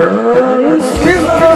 Skilla!